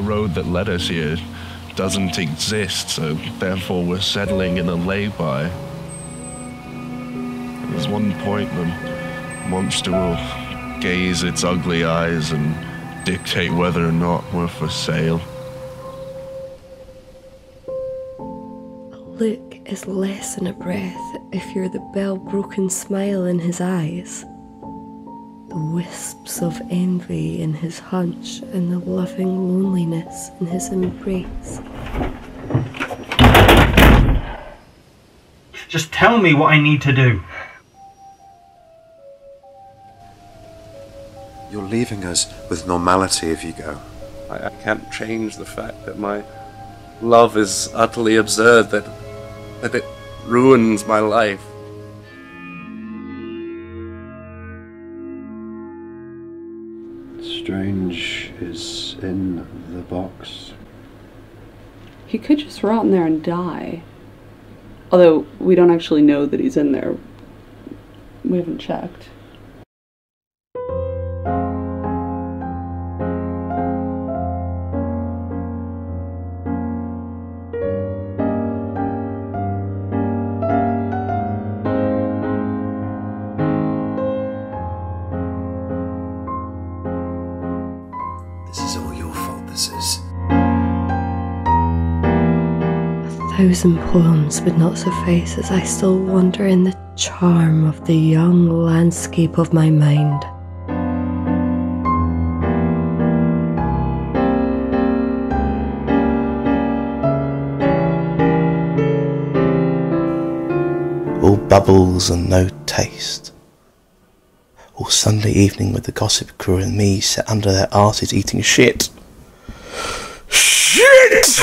road that led us here doesn't exist, so therefore we're settling in a lay-by. There's one point the monster will gaze its ugly eyes and dictate whether or not we're for sale. A look is less than a breath if you're the bell broken smile in his eyes, the wisps of envy in his hunch, and the loving loneliness in his embrace. Just tell me what I need to do. You're leaving us with normality if you go. I, I can't change the fact that my love is utterly absurd, that, that it ruins my life. Strange is in the box. He could just rot in there and die. Although we don't actually know that he's in there. We haven't checked. This is all your fault, this is. A thousand poems would not suffice as I still wander in the charm of the young landscape of my mind. all bubbles and no taste. All Sunday evening with the gossip crew and me sat under their arses eating shit. Shit!